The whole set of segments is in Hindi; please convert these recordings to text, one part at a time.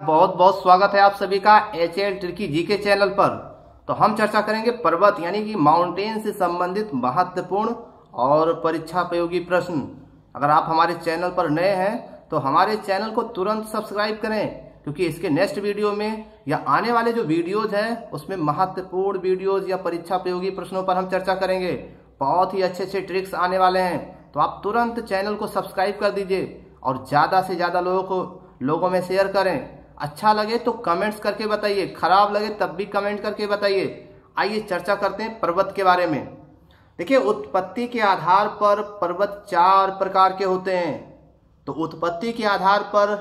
बहुत बहुत स्वागत है आप सभी का एच एल ट्रिकी जी के चैनल पर। तो हम चर्चा करेंगे पर्वत, यानी कि माउंटेन से संबंधित महत्वपूर्ण और परीक्षा उपयोगी प्रश्न। अगर आप हमारे चैनल पर नए हैं तो हमारे चैनल को तुरंत सब्सक्राइब करें, क्योंकि इसके नेक्स्ट वीडियो में या आने वाले जो वीडियोज़ हैं, उसमें महत्वपूर्ण वीडियोज़ या परीक्षा उपयोगी प्रश्नों पर हम चर्चा करेंगे। बहुत ही अच्छे अच्छे ट्रिक्स आने वाले हैं तो आप तुरंत चैनल को सब्सक्राइब कर दीजिए और ज़्यादा से ज़्यादा लोगों को, लोगों में शेयर करें। अच्छा लगे तो कमेंट्स करके बताइए, खराब लगे तब भी कमेंट करके बताइए। आइए चर्चा करते हैं पर्वत के बारे में। देखिए, उत्पत्ति के आधार पर पर्वत चार प्रकार के होते हैं। तो उत्पत्ति के आधार पर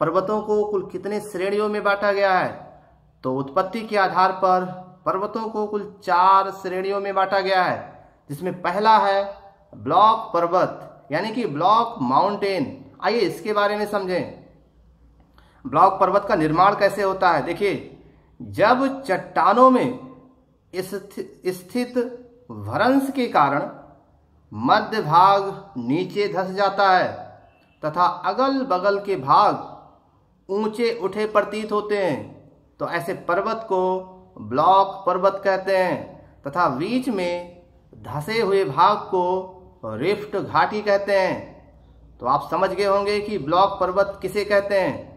पर्वतों को कुल कितने श्रेणियों में बांटा गया है? तो उत्पत्ति के आधार पर पर्वतों को कुल चार श्रेणियों में बांटा गया है, जिसमें पहला है ब्लॉक पर्वत, यानी कि ब्लॉक माउंटेन। आइए इसके बारे में समझें। ब्लॉक पर्वत का निर्माण कैसे होता है? देखिए, जब चट्टानों में स्थित भ्रंश के कारण मध्य भाग नीचे धस जाता है तथा अगल बगल के भाग ऊँचे उठे प्रतीत होते हैं तो ऐसे पर्वत को ब्लॉक पर्वत कहते हैं तथा बीच में धसे हुए भाग को रिफ्ट घाटी कहते हैं। तो आप समझ गए होंगे कि ब्लॉक पर्वत किसे कहते हैं?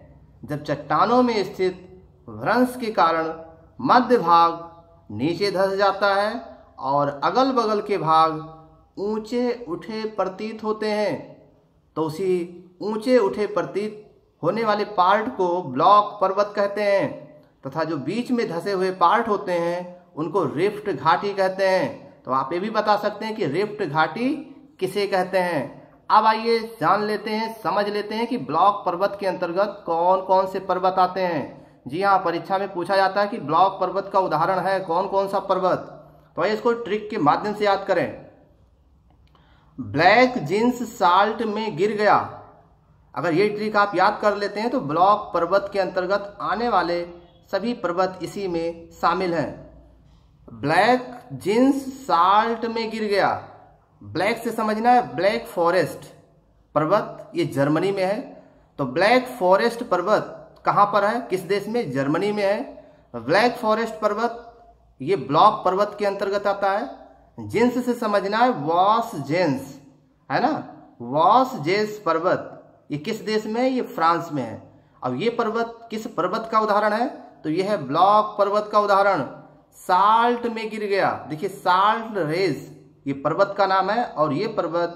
जब चट्टानों में स्थित भ्रंश के कारण मध्य भाग नीचे धस जाता है और अगल बगल के भाग ऊँचे उठे प्रतीत होते हैं तो उसी ऊँचे उठे प्रतीत होने वाले पार्ट को ब्लॉक पर्वत कहते हैं तथा जो बीच में धसे हुए पार्ट होते हैं, उनको रिफ्ट घाटी कहते हैं। तो आप ये भी बता सकते हैं कि रिफ्ट घाटी किसे कहते हैं? अब आइए जान लेते हैं, समझ लेते हैं कि ब्लॉक पर्वत के अंतर्गत कौन कौन से पर्वत आते हैं। जी हाँ परीक्षा में पूछा जाता है कि ब्लॉक पर्वत का उदाहरण है कौन कौन सा पर्वत। तो आइए इसको ट्रिक के माध्यम से याद करें। ब्लैक जींस साल्ट में गिर गया। अगर ये ट्रिक आप याद कर लेते हैं तो ब्लॉक पर्वत के अंतर्गत आने वाले सभी पर्वत इसी में शामिल हैं। ब्लैक जींस साल्ट में गिर गया। ब्लैक से समझना है, ब्लैक फॉरेस्ट पर्वत, ये जर्मनी में है। तो ब्लैक फॉरेस्ट पर्वत कहाँ पर है? किस देश में? जर्मनी में है। ब्लैक फॉरेस्ट पर्वत, ये ब्लॉक पर्वत के अंतर्गत आता है। जिन्स से समझना है, वॉस जेंस है ना? वॉस जेंस पर्वत, ये किस देश में है? ये फ्रांस में है। अब ये पर्वत किस पर्वत का उदाहरण है? तो ये है ब्लॉक पर्वत का उदाहरण। साल्ट में गिर गया। देखिए, साल्ट रेज ये पर्वत का नाम है और ये पर्वत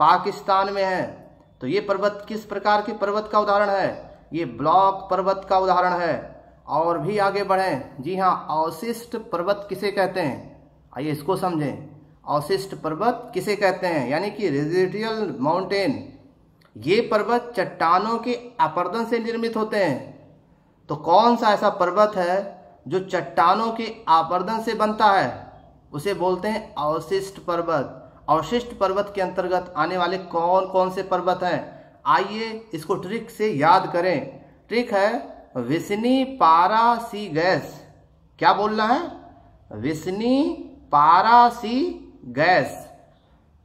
पाकिस्तान में है। तो ये पर्वत किस प्रकार के पर्वत का उदाहरण है? ये ब्लॉक पर्वत का उदाहरण है। और भी आगे बढ़ें। जी हाँ अवशिष्ट पर्वत किसे कहते हैं? आइए इसको समझें। अवशिष्ट पर्वत किसे कहते हैं? यानी कि रेजिडियल माउंटेन ये पर्वत चट्टानों के अपर्दन से निर्मित होते हैं। तो कौन सा ऐसा पर्वत है जो चट्टानों के आपर्दन से बनता है? उसे बोलते हैं अवशिष्ट पर्वत। अवशिष्ट पर्वत के अंतर्गत आने वाले कौन कौन से पर्वत हैं? आइए इसको ट्रिक से याद करें। ट्रिक है विस्नी पारा सी गैस क्या बोलना है? विस्नी पारा सी गैस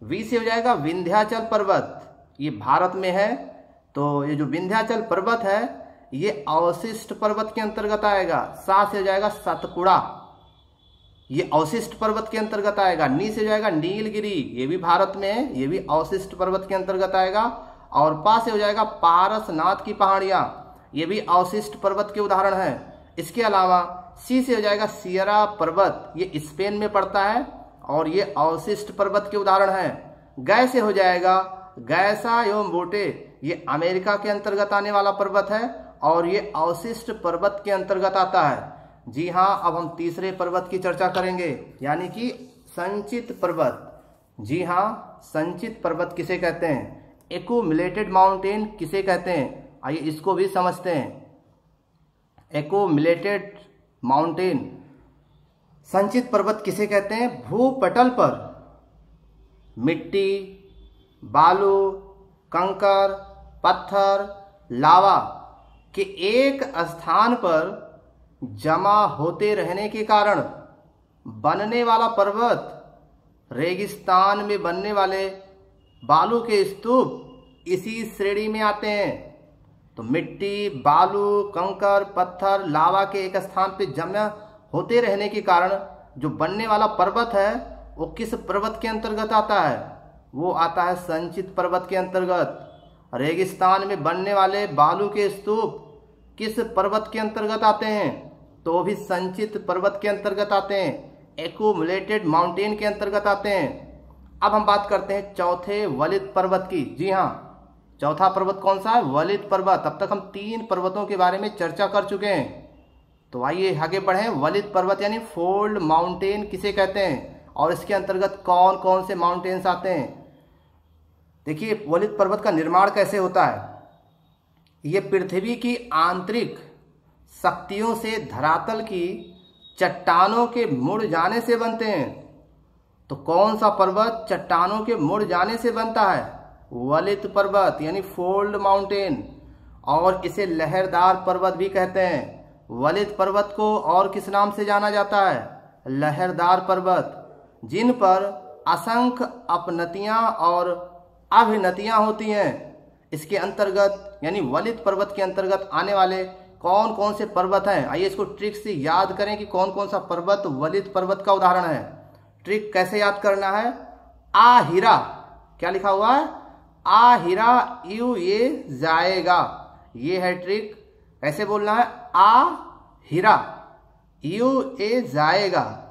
वी से हो जाएगा विंध्याचल पर्वत। ये भारत में है तो ये जो विंध्याचल पर्वत है, ये अवशिष्ट पर्वत के अंतर्गत आएगा। सा से हो जाएगा सतपुड़ा। ये अवशिष्ट पर्वत के अंतर्गत आएगा। नी से जाएगा नीलगिरी। ये भी भारत में है, ये भी अवशिष्ट पर्वत के अंतर्गत आएगा। और पा से हो जाएगा पारसनाथ की पहाड़ियाँ। ये भी अवशिष्ट पर्वत के उदाहरण है। इसके अलावा सी से हो जाएगा सियरा पर्वत। ये स्पेन में पड़ता है और ये अवशिष्ट पर्वत के उदाहरण है। गै से हो जाएगा गैसा एवं बोटे। ये अमेरिका के अंतर्गत आने वाला पर्वत है और ये अवशिष्ट पर्वत के अंतर्गत आता है। जी हाँ अब हम तीसरे पर्वत की चर्चा करेंगे, यानी कि संचित पर्वत। जी हाँ संचित पर्वत किसे कहते हैं? एकोमिलेटेड माउंटेन किसे कहते हैं? आइए इसको भी समझते हैं। एकोमिलेटेड माउंटेन संचित पर्वत किसे कहते हैं? भूपटल पर। मिट्टी, बालू, कंकर, पत्थर, लावा के एक स्थान पर जमा होते रहने के कारण बनने वाला पर्वत रेगिस्तान में बनने वाले बालू के स्तूप इसी श्रेणी में आते हैं। तो मिट्टी, बालू, कंकर, पत्थर, लावा के एक स्थान पर जमा होते रहने के कारण जो बनने वाला पर्वत है, वो किस पर्वत के अंतर्गत आता है? वो आता है संचित पर्वत के अंतर्गत। रेगिस्तान में बनने वाले बालू के स्तूप किस पर्वत के अंतर्गत आते हैं? तो भी संचित पर्वत के अंतर्गत आते हैं एकोमुलेटेड माउंटेन के अंतर्गत आते हैं। अब हम बात करते हैं चौथे वलित पर्वत की। जी हाँ चौथा पर्वत कौन सा है? वलित पर्वत। अब तक हम तीन पर्वतों के बारे में चर्चा कर चुके हैं। तो आइए आगे बढ़ें। वलित पर्वत यानी फोल्ड माउंटेन किसे कहते हैं? और इसके अंतर्गत कौन कौन से माउंटेन्स आते हैं? देखिए, वलित पर्वत का निर्माण कैसे होता है? ये पृथ्वी की आंतरिक शक्तियों से धरातल की चट्टानों के मुड़ जाने से बनते हैं। तो कौन सा पर्वत चट्टानों के मुड़ जाने से बनता है? वलित पर्वत, यानी फोल्ड माउंटेन। और इसे लहरदार पर्वत भी कहते हैं। वलित पर्वत को और किस नाम से जाना जाता है? लहरदार पर्वत, जिन पर असंख्य अपनतियाँ और अभिनतियाँ होती हैं। इसके अंतर्गत, यानी वलित पर्वत के अंतर्गत आने वाले कौन कौन से पर्वत हैं? आइए इसको ट्रिक से याद करें कि कौन कौन सा पर्वत, वलित पर्वत का उदाहरण है। ट्रिक कैसे याद करना है? आ हीरा। क्या लिखा हुआ है? आ हीरा यू ये जाएगा। ये है ट्रिक कैसे बोलना है, आ हीरा यू ए जाएगा।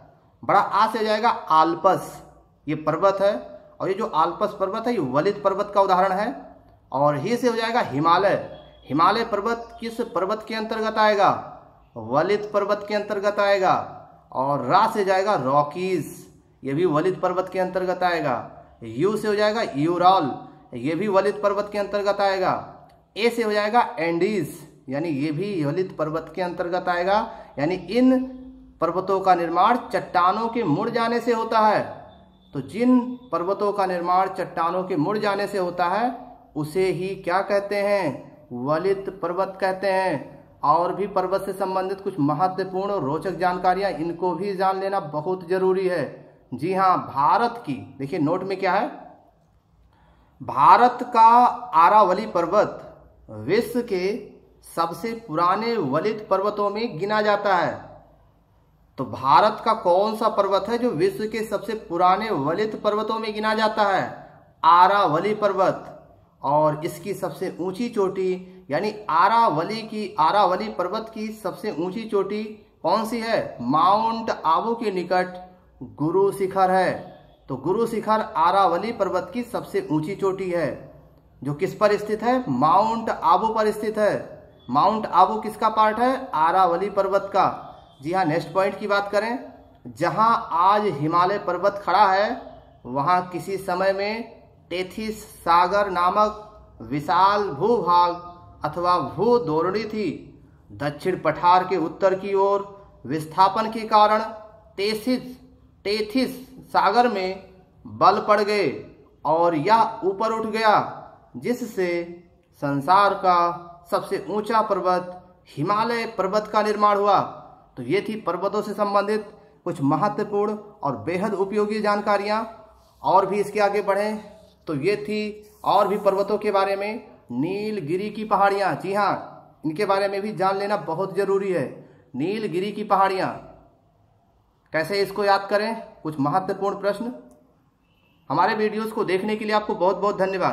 बड़ा आ से जाएगा आलपस। ये पर्वत है। और ये जो आलपस पर्वत है, ये वलित पर्वत का उदाहरण है। और ही से हो जाएगा हिमालय। हिमालय पर्वत किस पर्वत के अंतर्गत आएगा? वलित पर्वत के अंतर्गत आएगा और रा से जाएगा रॉकीज। ये भी वलित पर्वत के अंतर्गत आएगा। यू से हो जाएगा यूरॉल। ये भी वलित पर्वत के अंतर्गत आएगा। ए से हो जाएगा एंडीज। यानी ये भी वलित पर्वत के अंतर्गत आएगा। यानी इन पर्वतों का निर्माण चट्टानों के मुड़ जाने से होता है। तो जिन पर्वतों का निर्माण चट्टानों के मुड़ जाने से होता है, उसे ही क्या कहते हैं? वलित पर्वत कहते हैं। और भी पर्वत से संबंधित कुछ महत्वपूर्ण और रोचक जानकारियाँ, इनको भी जान लेना बहुत ज़रूरी है। जी हाँ भारत की, देखिए नोट में क्या है? भारत का आरावली पर्वत विश्व के सबसे पुराने वलित पर्वतों में गिना जाता है। तो भारत का कौन सा पर्वत है जो विश्व के सबसे पुराने वलित पर्वतों में गिना जाता है? आरावली पर्वत। और इसकी सबसे ऊँची चोटी, यानी आरावली की, आरावली पर्वत की सबसे ऊँची चोटी कौन सी है? माउंट आबू के निकट गुरु शिखर है। तो गुरु शिखर आरावली पर्वत की सबसे ऊँची चोटी है, जो किस पर स्थित है? माउंट आबू पर स्थित है। माउंट आबू किसका पार्ट है? आरावली पर्वत का। जी हाँ नेक्स्ट पॉइंट की बात करें। जहाँ आज हिमालय पर्वत खड़ा है, वहाँ किसी समय में टेथिस सागर नामक विशाल भूभाग अथवा भू दोरणी थी। दक्षिण पठार के उत्तर की ओर विस्थापन के कारण टेथिस टेथिस सागर में बल पड़ गए और यह ऊपर उठ गया, जिससे संसार का सबसे ऊँचा पर्वत हिमालय पर्वत का निर्माण हुआ। तो ये थी पर्वतों से संबंधित कुछ महत्वपूर्ण और बेहद उपयोगी जानकारियाँ। और भी इसके आगे बढ़ें। तो ये थी और भी पर्वतों के बारे में। नीलगिरी की पहाड़ियाँ। जी हाँ इनके बारे में भी जान लेना बहुत ज़रूरी है। नीलगिरी की पहाड़ियाँ। कैसे इसको याद करें? कुछ महत्वपूर्ण प्रश्न। हमारे वीडियोस को देखने के लिए आपको बहुत बहुत धन्यवाद।